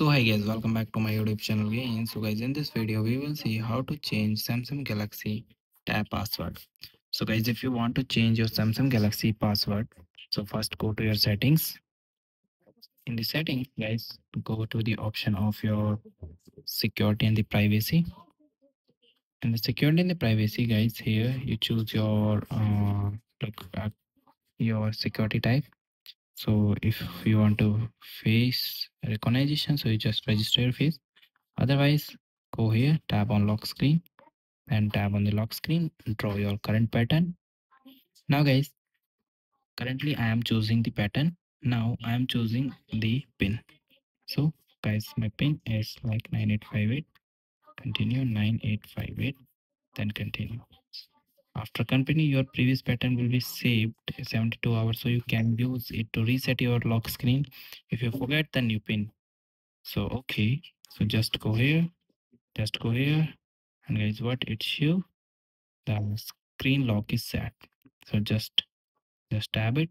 so hi guys welcome back to my youtube channel again. So guys in this video we will see how to change samsung galaxy tab password. So guys if you want to change your samsung galaxy password so first go to your settings. In the settings guys go to the option of your security and the privacy. In the security and the privacy guys here you choose your uh, uh, your security type so if you want to face recognition so you just register your face. Otherwise go here tap on lock screen and tap on the lock screen draw your current pattern. Now guys currently i am choosing the pattern. Now i am choosing the pin. So guys my pin is like 9858 continue 9858 then continue after continue your previous pattern will be saved 72 hours so you can use it to reset your lock screen. If you forget the new pin. So okay. So just go here just go here and guys what it show? The screen lock is set. So just just tab it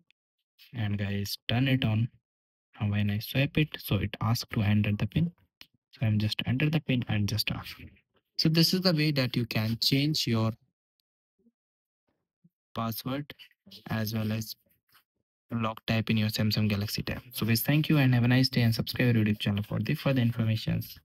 and guys turn it on. And when i swipe it so it asks to enter the pin. So i'm just enter the pin and just off. So this is the way that you can change your password as well as lock type in your samsung galaxy tab. So guys thank you and have a nice day and subscribe to youtube channel for the further informations